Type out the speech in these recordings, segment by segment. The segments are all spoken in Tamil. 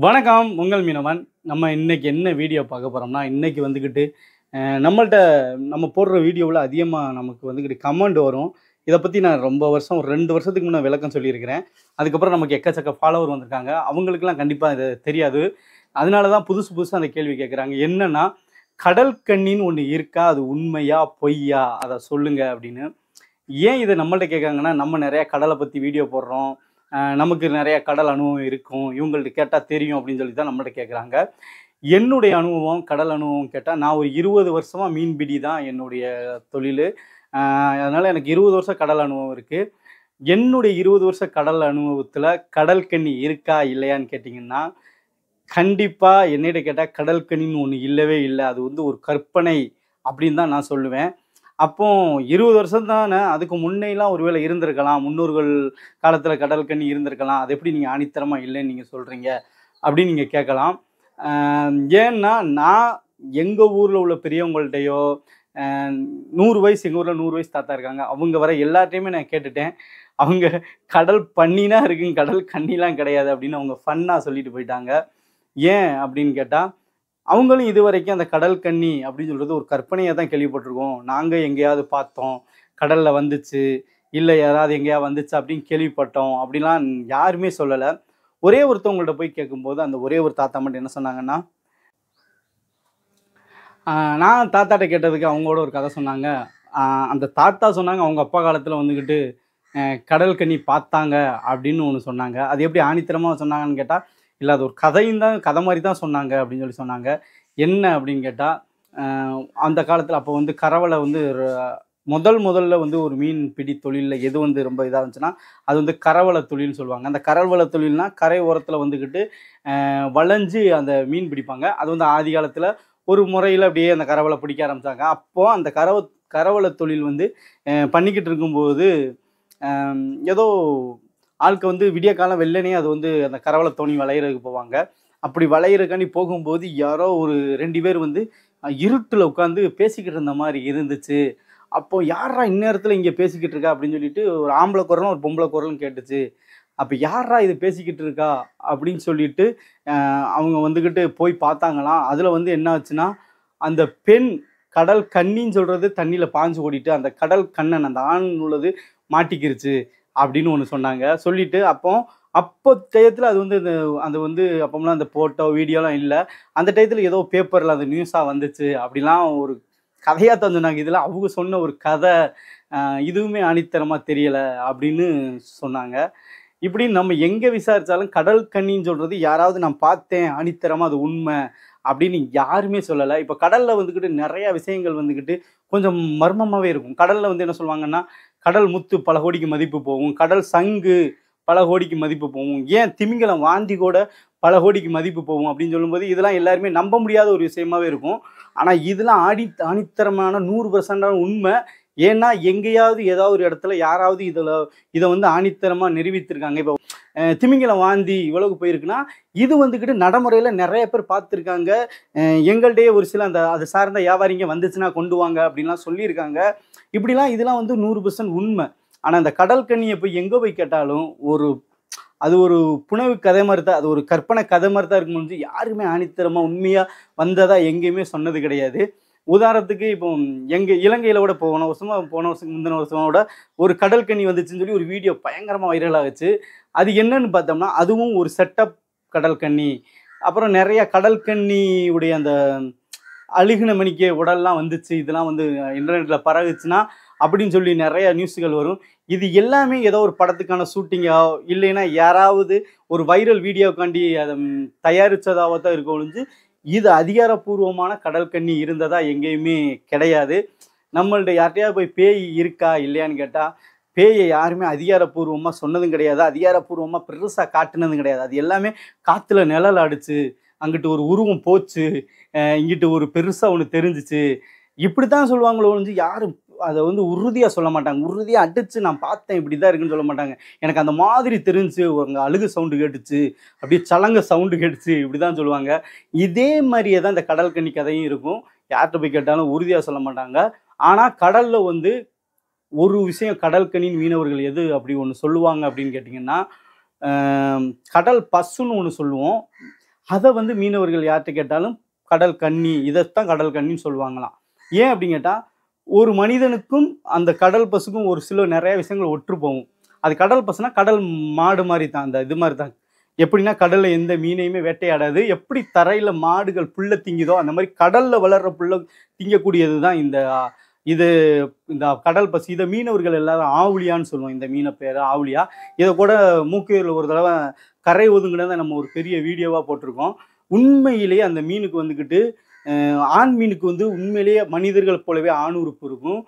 வணக்கம் உங்கள் மீனவன். நம்ம இன்னைக்கு என்ன வீடியோ பார்க்க போகிறோம்னா இன்னைக்கு வந்துக்கிட்டு நம்மள்கிட்ட நம்ம போடுற வீடியோவில் அதிகமாக நமக்கு வந்துக்கிட்டு கமெண்ட் வரும். இதை பற்றி நான் ரொம்ப வருஷம் ஒரு ரெண்டு வருஷத்துக்கு முன்னே விளக்கம் சொல்லியிருக்கிறேன். அதுக்கப்புறம் நமக்கு எக்கச்சக்க ஃபாலோவர் வந்திருக்காங்க. அவங்களுக்குலாம் கண்டிப்பாக இது தெரியாது. அதனால தான் புதுசு புதுசாக அந்த கேள்வி கேட்குறாங்க என்னென்னா கடல் கண்ணின்னு ஒன்று இருக்கா? அது உண்மையா பொய்யா? அதை சொல்லுங்கள் அப்படின்னு. ஏன் இதை நம்மள்ட்ட கேட்காங்கன்னா நம்ம நிறையா கடலை பற்றி வீடியோ போடுறோம். நமக்கு நிறைய கடல் அனுபவம் இருக்கும். இவங்கள்ட்ட கேட்டால் தெரியும் அப்படின்னு சொல்லி தான் நம்மள்ட்ட கேட்குறாங்க என்னுடைய அனுபவம் கடல் அனுபவம் கேட்டால் நான் ஒரு இருபது வருஷமாக மீன்பிடி தான் என்னுடைய தொழில். அதனால் எனக்கு இருபது வருஷம் கடல் அனுபவம் இருக்குது என்னுடைய இருபது வருஷ கடல் அனுபவத்தில் கடல் கண்ணி இருக்கா இல்லையான்னு கேட்டிங்கன்னா கண்டிப்பாக என்னிட கேட்டால் கடல் கண்ணின்னு ஒன்று இல்லவே இல்லை. அது வந்து ஒரு கற்பனை அப்படின்னு தான் நான் சொல்லுவேன். அப்போ இருபது வருஷம் தானே அதுக்கு முன்னையெல்லாம் ஒருவேளை இருந்திருக்கலாம். முன்னோர்கள் காலத்தில் கடல் கண்ணி இருந்திருக்கலாம். அது எப்படி நீங்கள் ஆணித்தரமாக இல்லைன்னு நீங்கள் சொல்கிறீங்க அப்படின்னு நீங்கள் கேட்கலாம். ஏன்னா நான் எங்கள் ஊரில் உள்ள பெரியவங்கள்ட்டையோ நூறு வயசு எங்கள் ஊரில் நூறு வயசு தாத்தா இருக்காங்க. அவங்க வர எல்லார்ட்டையுமே நான் கேட்டுட்டேன். அவங்க கடல் பண்ணினா இருக்குங்க கடல் கண்ணிலாம் கிடையாது அப்படின்னு அவங்க ஃபன்னாக சொல்லிட்டு போயிட்டாங்க. ஏன் அப்படின்னு கேட்டால் அவங்களும் இது வரைக்கும் அந்த கடல் கன்னி அப்படின்னு சொல்கிறது ஒரு கற்பனையாக தான் கேள்விப்பட்டிருக்கோம். நாங்கள் எங்கேயாவது பார்த்தோம். கடலில் வந்துச்சு. இல்லை யாராவது எங்கேயாவது வந்துச்சு அப்படின்னு கேள்விப்பட்டோம் அப்படிலாம் யாருமே சொல்லலை. ஒரே ஒருத்தவங்கள்ட்ட போய் கேட்கும்போது அந்த ஒரே ஒரு தாத்தா மட்டும் என்ன சொன்னாங்கன்னா நான் தாத்தாட்ட கேட்டதுக்கு அவங்களோட ஒரு கதை சொன்னாங்க. அந்த தாத்தா சொன்னாங்க அவங்க அப்பா காலத்தில் வந்துக்கிட்டு கடல் கண்ணி பார்த்தாங்க அப்படின்னு ஒன்று சொன்னாங்க. அது எப்படி ஆணித்தரமாக சொன்னாங்கன்னு கேட்டால் இல்லை அது ஒரு கதையும் தான் கதை மாதிரி தான் சொன்னாங்க அப்படின்னு சொல்லி சொன்னாங்க. என்ன அப்படின்னு கேட்டால் அந்த காலத்தில் அப்போ வந்து கரவலை வந்து முதல் முதல்ல வந்து ஒரு மீன் பிடி தொழிலில் எது வந்து ரொம்ப இதாக இருந்துச்சுன்னா அது வந்து கரவலை தொழில்னு சொல்லுவாங்க. அந்த கரவலை தொழில்னா கரை ஓரத்தில் வந்துக்கிட்டு வளைஞ்சு அந்த மீன் பிடிப்பாங்க. அது வந்து ஆதி காலத்தில் ஒரு முறையில் அப்படியே அந்த கரவலை பிடிக்க ஆரம்பித்தாங்க அப்போது அந்த கரவ கரவலை தொழில் வந்து பண்ணிக்கிட்டு இருக்கும்போது ஏதோ ஆளுக்கு வந்து விடிய காலம் வெள்ளனே அது வந்து அந்த கரவலை தோணி வளையிறதுக்கு போவாங்க. அப்படி வளையிறக்காண்டி போகும்போது யாரோ ஒரு ரெண்டு பேர் வந்து இருட்டில் உட்காந்து பேசிக்கிட்டு இருந்த மாதிரி இருந்துச்சு. அப்போ யாரா இந்நேரத்தில் இங்கே பேசிக்கிட்டு இருக்கா அப்படின்னு சொல்லிட்டு ஒரு ஆம்பளை குரலும் ஒரு பொம்பளை குரலும் கேட்டுச்சு. அப்போ யாரா இது பேசிக்கிட்டு இருக்கா அப்படின்னு சொல்லிட்டு அவங்க வந்துக்கிட்டு போய் பார்த்தாங்களாம். அதில் வந்து என்ன ஆச்சுன்னா அந்த பெண் கடல் கண்ணின்னு சொல்கிறது தண்ணியில் பாஞ்சு ஓடிட்டு அந்த கடல் கண்ணன் அந்த ஆண் உள்ளது மாட்டிக்கிருச்சு. அப்படின்னு ஒன்று சொன்னாங்க. சொல்லிட்டு அப்போ அப்போ டயத்தில் அது வந்து இந்த அந்த வந்து அப்போம்லாம் அந்த ஃபோட்டோ வீடியோலாம் இல்லை. அந்த டயத்தில் ஏதோ பேப்பரில் அந்த நியூஸாக வந்துச்சு. அப்படிலாம் ஒரு கதையாக தான் சொன்னாங்க. இதெல்லாம் அவங்க சொன்ன ஒரு கதை இதுவுமே அணித்தரமாக தெரியலை அப்படின்னு சொன்னாங்க. இப்படி நம்ம எங்கே விசாரித்தாலும் கடல் கண்ணின்னு சொல்கிறது யாராவது நான் பார்த்தேன் அணித்தரமாக அது உண்மை அப்படின்னு யாருமே சொல்லலை. இப்போ கடலில் வந்துக்கிட்டு நிறையா விஷயங்கள் வந்துக்கிட்டு கொஞ்சம் மர்மமாகவே இருக்கும். கடலில் வந்து என்ன சொல்லுவாங்கன்னா கடல் முத்து பல கோடிக்கு மதிப்பு போகும். கடல் சங்கு பல கோடிக்கு மதிப்பு போகும். ஏன் திமிங்கலம் வாந்தி கூட பல கோடிக்கு மதிப்பு போகும் அப்படின்னு சொல்லும்போது இதெல்லாம் எல்லாருமே நம்ப முடியாத ஒரு விஷயமாவே இருக்கும். ஆனால் இதெல்லாம் ஆடி ஆணித்தரமான நூறு பர்சன்டான உண்மை. ஏன்னா எங்கேயாவது ஏதாவது ஒரு இடத்துல யாராவது இதில் இதை வந்து ஆணித்தரமாக நிரூபித்திருக்காங்க. இப்போ திமிங்கில திமிங்கலம் வாந்தி இவ்வளவு போயிருக்குன்னா இது வந்துக்கிட்டு நடைமுறையில் நிறைய பேர் பார்த்துருக்காங்க. எங்கள்கிட்டயே ஒரு சில அந்த அது சார்ந்த வியாபாரிங்க வந்துச்சுன்னா கொண்டு வாங்க அப்படின்லாம் சொல்லியிருக்காங்க. இப்படிலாம் இதெல்லாம் வந்து நூறு பர்சன்ட் உண்மை. ஆனால் அந்த கடல் கண்ணியை போய் எங்கே போய் கேட்டாலும் ஒரு அது ஒரு புனவு கதை மாதிரி தான் அது ஒரு கற்பனை கதை மாதிரி தான் இருக்கும். முடிஞ்சு யாருமே ஆணித்தரமாக உண்மையாக வந்ததாக எங்கேயுமே சொன்னது கிடையாது. உதாரணத்துக்கு இப்போ எங்கள் இலங்கையில் கூட போன வருஷமா போன வருஷம் முந்தின வருஷமோட ஒரு கடல் கண்ணி வந்துச்சுன்னு சொல்லி ஒரு வீடியோ பயங்கரமாக வைரல் ஆகுச்சு. அது என்னன்னு பார்த்தோம்னா அதுவும் ஒரு செட்டப் கடல் கண்ணி அப்புறம் நிறைய கடல் கண்ணியுடைய அந்த அழுகின மணிக்கு உடல்லாம் வந்துச்சு. இதெல்லாம் வந்து இன்டர்நெட்டில் பரவுச்சுன்னா அப்படின்னு சொல்லி நிறைய நியூஸுகள் வரும். இது எல்லாமே ஏதோ ஒரு படத்துக்கான ஷூட்டிங்கோ இல்லைன்னா யாராவது ஒரு வைரல் வீடியோக்காண்டி அதை ம், தான் இருக்க ஒழிஞ்சு இது அதிகாரப்பூர்வமான கடல் கண்ணி இருந்ததா எங்கேயுமே கிடையாது. நம்மள்ட்ட யார்கிட்டயா போய் பேய் இருக்கா இல்லையான்னு கேட்டால் பேயை யாருமே அதிகாரப்பூர்வமாக சொன்னதும் கிடையாது. அதிகாரப்பூர்வமாக பெருசாக காட்டுனதும் கிடையாது. அது எல்லாமே காற்றுல நிழல் அடிச்சு அங்கிட்டு ஒரு உருவம் போச்சு இங்கிட்டு ஒரு பெருசாக ஒன்று தெரிஞ்சிச்சு. இப்படி தான் சொல்லுவாங்களோ ஒழிஞ்சு யாரும் அதை வந்து உறுதியாக சொல்ல மாட்டாங்க. உறுதியாக அடித்து நான் பார்த்தேன் இப்படி தான் இருக்குன்னு சொல்ல மாட்டாங்க. எனக்கு அந்த மாதிரி தெரிஞ்சு அங்கே அழுகு சவுண்டு கேட்டுச்சு அப்படியே சலங்க சவுண்டு கேட்டுச்சு இப்படி தான் சொல்லுவாங்க. இதே மாதிரியே தான் இந்த கடல் கன்னி கதையும் இருக்கும். யார்கிட்ட போய் கேட்டாலும் உறுதியாக சொல்ல மாட்டாங்க. ஆனால் கடலில் வந்து ஒரு விஷயம் கடல் கண்ணின் மீனவர்கள் எது அப்படி ஒன்று சொல்லுவாங்க அப்படின்னு கேட்டிங்கன்னா கடல் பசுன்னு ஒன்று சொல்லுவோம். அதை வந்து மீனவர்கள் யார்கிட்ட கேட்டாலும் கடல் கன்னி இதைத்தான் கடல் கண்ணின்னு சொல்லுவாங்களாம். ஏன் அப்படின்னு கேட்டால் ஒரு மனிதனுக்கும் அந்த கடல் பசுக்கும் ஒரு சில நிறைய விஷயங்கள் ஒற்று போகும். அது கடல் பசுனா கடல் மாடு மாதிரி தான் அந்த இது மாதிரி தான். எப்படின்னா கடலில் எந்த மீனையுமே வேட்டையாடாது. எப்படி தரையில் மாடுகள் புல்லை திங்குதோ அந்த மாதிரி கடலில் வளர்கிற புல்லை திங்கக்கூடியது தான் இந்த இது இந்த கடல் பசு. இதை மீனவர்கள் எல்லாரும் ஆவுளியான்னு சொல்லுவோம். இந்த மீனை பேர் ஆவுளியா. இதை கூட மூக்கையூரில் ஒரு தடவை கரை ஒதுங்கினதை நம்ம ஒரு பெரிய வீடியோவாக போட்டிருக்கோம். உண்மையிலேயே அந்த மீனுக்கு வந்துக்கிட்டு ஆண் மீனுக்கு வந்து உண்மையிலேயே மனிதர்கள் போலவே ஆண் உறுப்பு இருக்கும்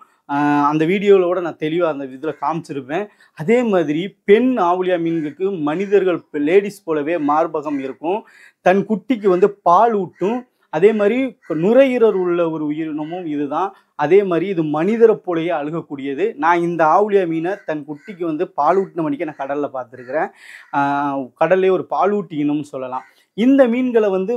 அந்த வீடியோவில் கூட நான் தெளிவாக அந்த இதில் காமிச்சிருப்பேன். அதே மாதிரி பெண் ஆவுளியா மீன்களுக்கு மனிதர்கள் லேடிஸ் போலவே மார்பகம் இருக்கும். தன் குட்டிக்கு வந்து பால் ஊட்டும். அதே மாதிரி நுரையீரல் உள்ள ஒரு உயிரினமும் இதுதான். அதே மாதிரி இது மனிதரை போலேயே அழுகக்கூடியது. நான் இந்த ஆவுளியா மீனை தன் குட்டிக்கு வந்து பால் ஊட்டின மணிக்கு நான் கடலில் பார்த்துருக்குறேன். கடல்லே ஒரு பாலூட்டி இனம்னு சொல்லலாம். இந்த மீன்களை வந்து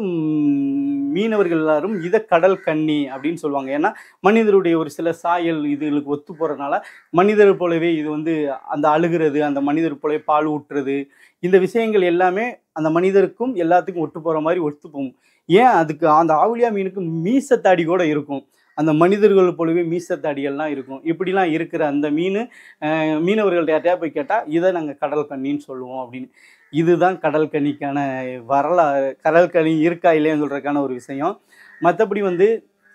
மீனவர்கள் எல்லாரும் இதை கடல் கண்ணி அப்படின்னு சொல்லுவாங்க. ஏன்னா மனிதருடைய ஒரு சில சாயல் இதுகளுக்கு ஒத்து போகிறதுனால மனிதர் போலவே இது வந்து அந்த அழுகிறது அந்த மனிதர் போலவே பால் ஊட்டுறது இந்த விஷயங்கள் எல்லாமே அந்த மனிதருக்கும் எல்லாத்துக்கும் ஒட்டு போகிற மாதிரி ஒத்து போகும் ஏன் அதுக்கு அந்த ஆவுளியா மீனுக்கு மீசத்தாடி கூட இருக்கும். அந்த மனிதர்கள் போலவே மீசத்தடிகள்லாம் இருக்கும். இப்படிலாம் இருக்கிற அந்த மீன் அஹ், மீனவர்கள்ட்ட போய் கேட்டால் இதை நாங்கள் கடல் கன்னின்னு சொல்லுவோம் அப்படின்னு. இதுதான் கடல் கன்னிக்கான வரலாறு. கடல் கனி இருக்கா இல்லையான்னு சொல்கிறதுக்கான ஒரு விஷயம். மற்றபடி வந்து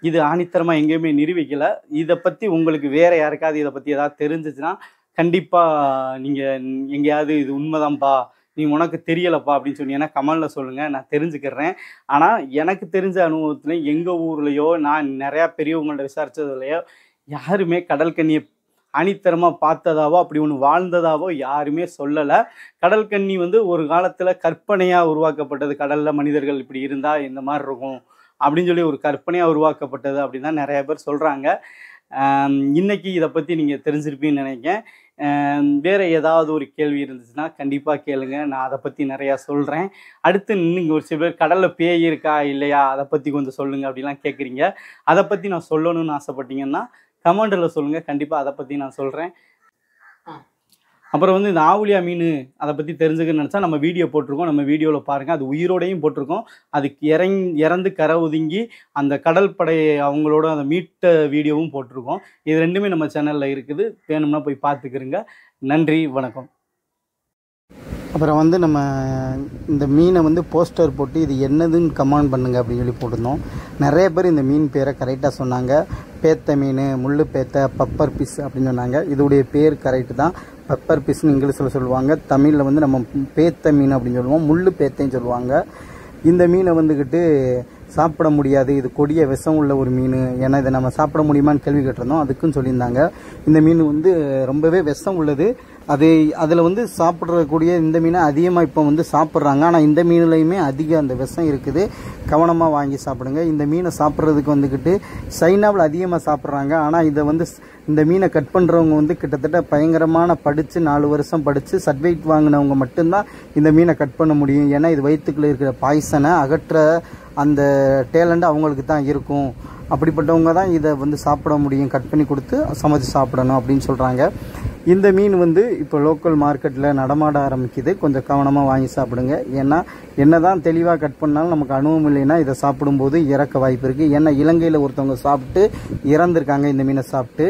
இது ஆணித்தரமாக எங்கேயுமே நிரூபிக்கலை. இதை பற்றி உங்களுக்கு வேறு யாருக்காவது இதை பற்றி ஏதாவது தெரிஞ்சிச்சுன்னா கண்டிப்பாக நீங்கள் எங்கேயாவது இது உண்மைதான்ப்பா நீ உனக்கு தெரியலப்பா அப்படின்னு சொன்னீங்கன்னா கமெண்டில் சொல்லுங்கள் நான் தெரிஞ்சுக்கிறேன். ஆனால் எனக்கு தெரிஞ்ச அனுபவத்தில் எங்கள் ஊர்லேயோ நான் நிறையா பெரியவங்கள்ட்ட விசாரித்ததுலையோ யாருமே கடல் கண்ணியை அணித்தரமாக பார்த்ததாவோ அப்படி ஒன்று வாழ்ந்ததாவோ யாருமே சொல்லலை. கடல் கண்ணி வந்து ஒரு காலத்தில் கற்பனையாக உருவாக்கப்பட்டது. கடலில் மனிதர்கள் இப்படி இருந்தால் இந்த மாதிரி இருக்கும் அப்படின்னு சொல்லி ஒரு கற்பனையாக உருவாக்கப்பட்டது அப்படின்னு தான் நிறைய பேர் சொல்கிறாங்க இன்னைக்கு இதை பற்றி நீங்கள் தெரிஞ்சிருப்பீங்கன்னு நினைக்கிறேன். வேறு ஏதாவது ஒரு கேள்வி இருந்துச்சுன்னா கண்டிப்பாக கேளுங்க. நான் அதை பற்றி நிறையா சொல்கிறேன் அடுத்து நீங்கள் ஒரு சில பேர் கடலில் பேய் இருக்கா இல்லையா? அதை பற்றி கொஞ்சம் சொல்லுங்கள் அப்படிலாம் கேட்குறீங்க அதை பற்றி நான் சொல்லணும்னு ஆசைப்பட்டீங்கன்னா கமெண்டில் சொல்லுங்கள் கண்டிப்பாக அதை பற்றி நான் சொல்கிறேன் அப்புறம் வந்து இந்த ஆவுளியா மீன் அதை பற்றி தெரிஞ்சுக்கன்னு நினச்சா நம்ம வீடியோ போட்டிருக்கோம். நம்ம வீடியோவில் பாருங்கள் அது உயிரோடையும் போட்டிருக்கோம். அதுக்கு இறங் இறந்து கரை ஒதுங்கி அந்த கடல் அவங்களோட அந்த மீட்ட வீடியோவும் போட்டிருக்கோம். இது ரெண்டுமே நம்ம சேனலில் இருக்குது. வேணும்னா போய் பார்த்துக்கிறோங்க நன்றி வணக்கம். அப்புறம் வந்து நம்ம இந்த மீனை வந்து போஸ்டர் போட்டு இது என்னதுன்னு கமெண்ட் பண்ணுங்க அப்படின்னு சொல்லி போட்டிருந்தோம். நிறைய பேர் இந்த மீன் பேரை கரெக்டாக சொன்னாங்க. பேத்த மீன் முள்ளு பேத்த பப்பர் பீஸ் அப்படின்னு சொன்னாங்க. இதோடைய பேர் கரெக்டு தான். பெப்பர் பீஸ்னு இங்கிலீஷில் சொல்லுவாங்க. தமிழில் வந்து நம்ம பேத்த மீன் அப்படின்னு சொல்லுவோம். முள் பேத்தையும் சொல்லுவாங்க. இந்த மீனை வந்துக்கிட்டு சாப்பிட முடியாது. இது கொடிய விஷம் உள்ள ஒரு மீன். ஏன்னா இதை நம்ம சாப்பிட முடியுமான்னு கேள்வி கேட்டிருந்தோம். அதுக்கும் சொல்லியிருந்தாங்க. இந்த மீன் வந்து ரொம்பவே விஷம் உள்ளது. அது அதில் வந்து சாப்பிட்றக்கூடிய இந்த மீனை அதிகமாக இப்போ வந்து சாப்பிட்றாங்க. ஆனால் இந்த மீன்லையுமே அதிக அந்த விஷம் இருக்குது. கவனமாக வாங்கி சாப்பிடுங்க. இந்த மீனை சாப்பிட்றதுக்கு வந்துக்கிட்டு சைனாவில் அதிகமாக சாப்பிட்றாங்க. ஆனால் இதை வந்து ஸ்- இந்த மீனை கட் பண்ணுறவங்க வந்து கிட்டத்தட்ட பயங்கரமான படித்து நாலு வருஷம் படித்து சர்டிஃபிகேட் வாங்கினவங்க மட்டும்தான் இந்த மீனை கட் பண்ண முடியும். ஏன்னா இது வயிற்றுக்குள்ளே இருக்கிற பாய்சனை அகற்ற அந்த டேலண்ட் அவங்களுக்கு தான் இருக்கும். அப்படிப்பட்டவங்க தான் இதை வந்து சாப்பிட முடியும் கட் பண்ணி கொடுத்து சமைச்சு சாப்பிடணும் அப்படின்னு சொல்கிறாங்க இந்த மீன் வந்து இப்போ லோக்கல் மார்க்கெட்டில் நடமாட ஆரம்பிக்குது. கொஞ்சம் கவனமாக வாங்கி சாப்பிடுங்க. ஏன்னா என்னதான் தெளிவாக கட் பண்ணாலும் நமக்கு அனுபவம் இல்லைன்னா இதை சாப்பிடும்போது இறக்க வாய்ப்பு இருக்குது ஏன்னா இலங்கையில் ஒருத்தவங்க சாப்பிட்டு இறந்துருக்காங்க இந்த மீனை சாப்பிட்டு.